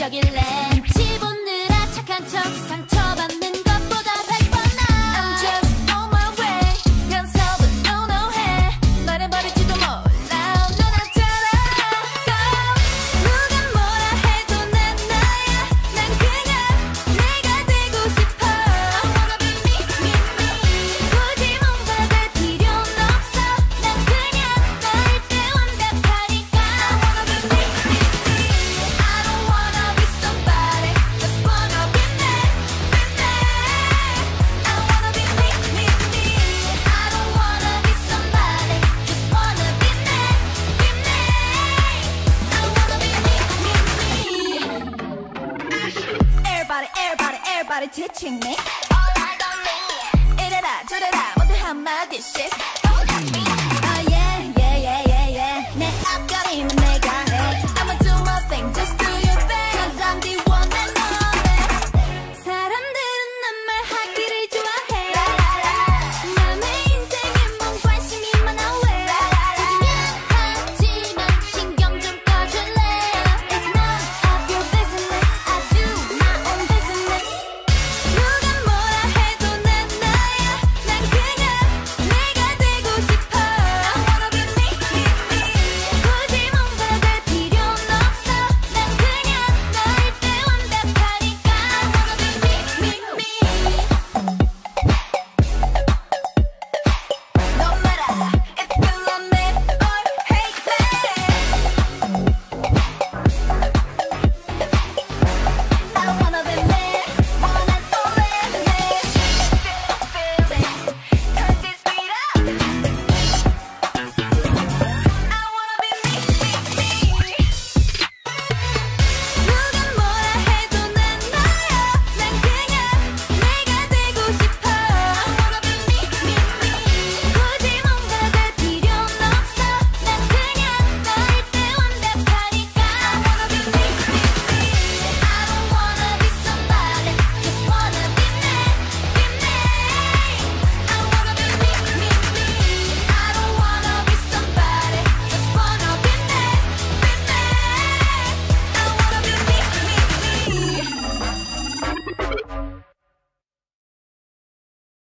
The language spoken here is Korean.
juggling. Everybody teaching me All night on me 이래라 저래라 모두 한마디씩 Don't let me